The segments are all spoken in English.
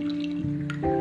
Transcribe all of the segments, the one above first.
Música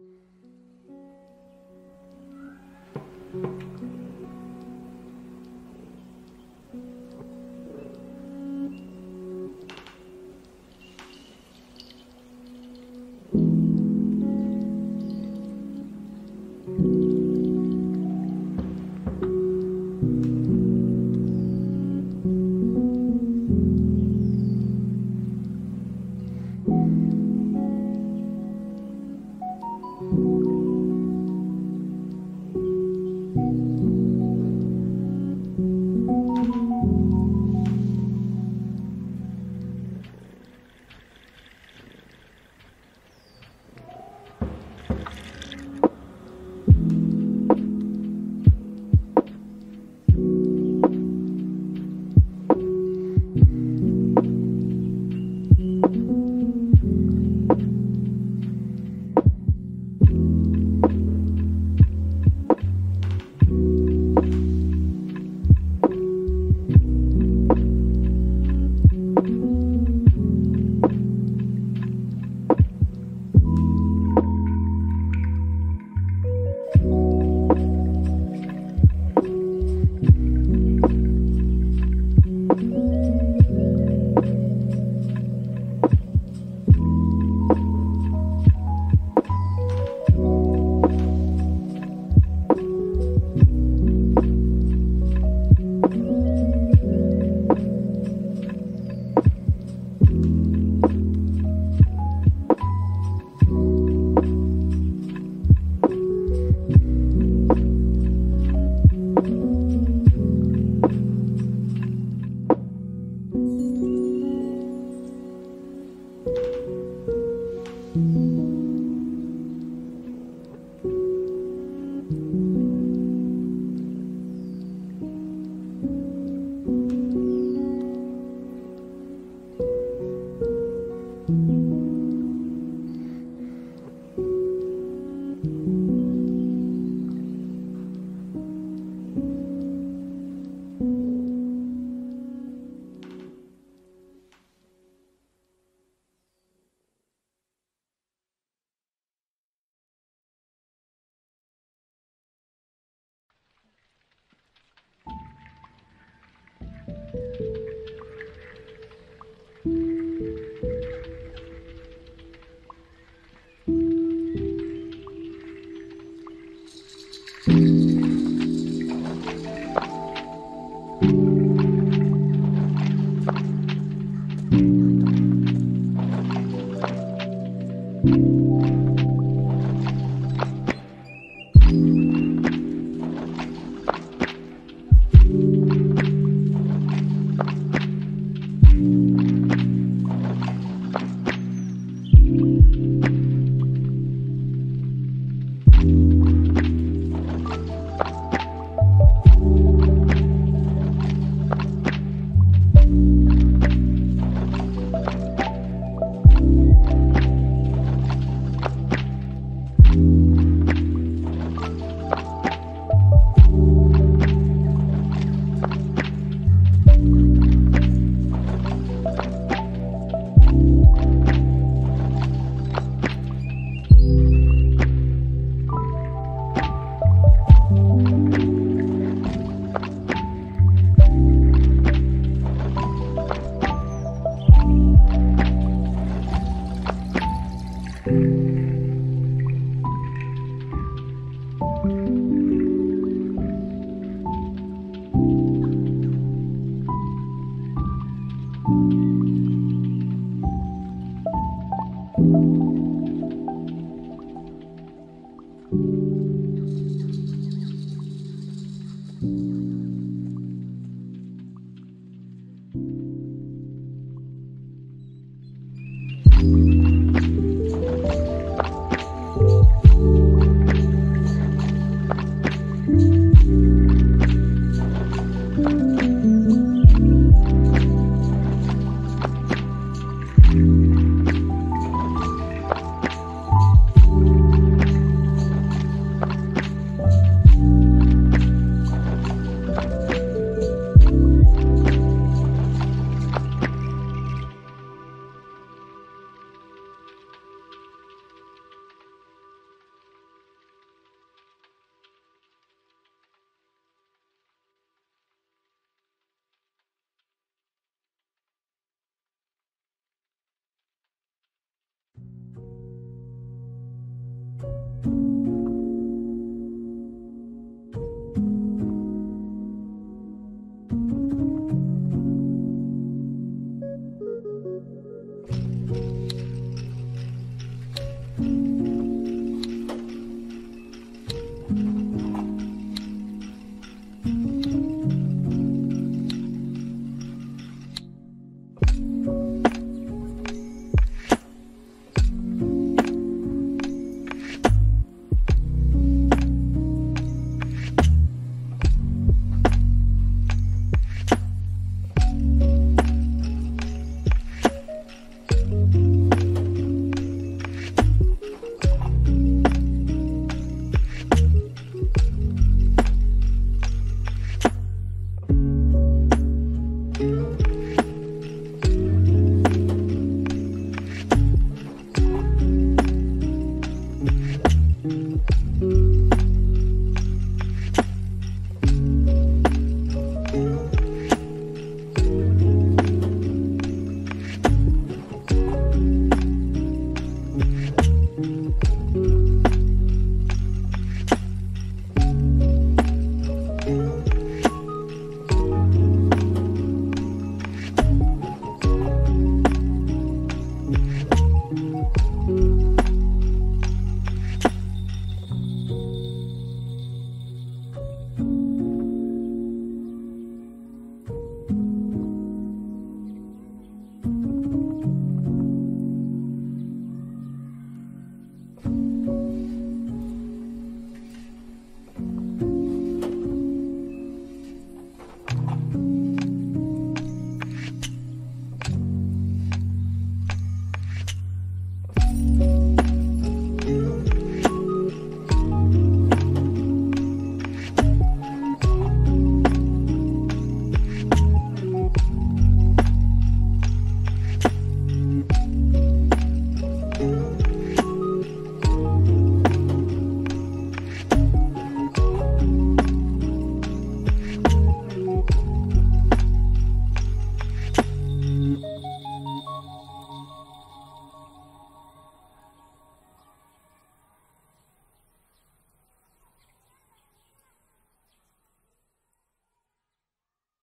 Mm-hmm.